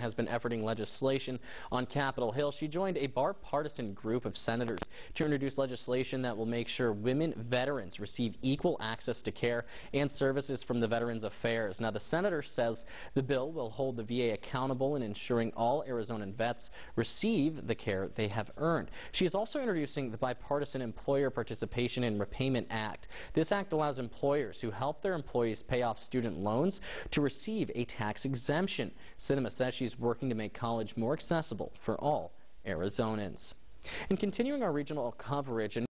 has been efforting legislation on Capitol Hill. She joined a bipartisan group of senators to introduce legislation that will make sure women veterans receive equal access to care and services from the Veterans Affairs. Now, the senator says the bill will hold the VA accountable in ensuring all Arizonan vets receive the care they have earned. She is also introducing the Bipartisan Employer Participation and Repayment Act. This act allows employers who help their employees pay off student loans to receive a tax exemption. Sinema says she's working to make college more accessible for all Arizonans. And continuing our regional coverage,